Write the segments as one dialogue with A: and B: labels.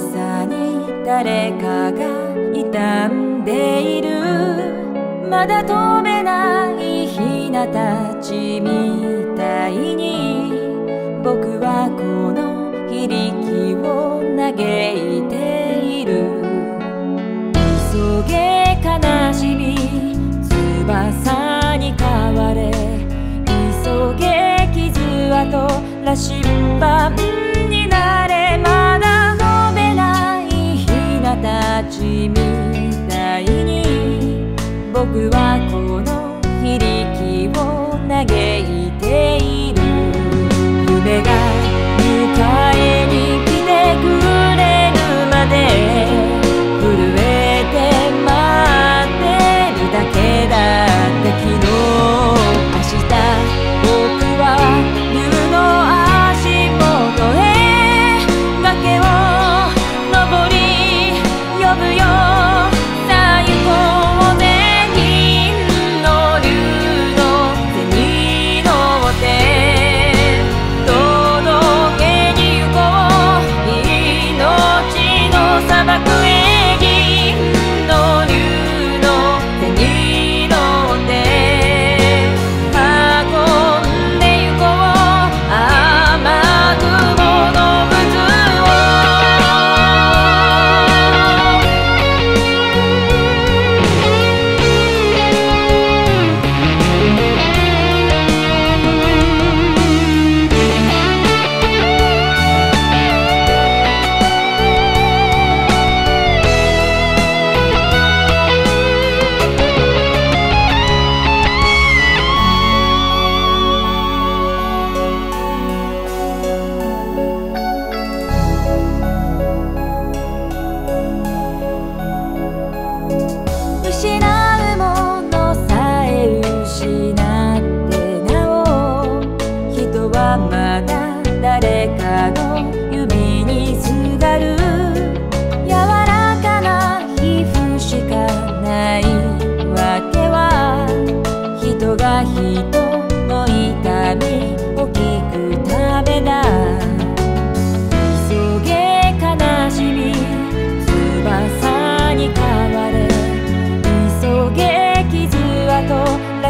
A: さに誰かが傷んでいる。まだ飛べないひなたちみたいに。 내가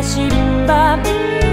A: 走る場面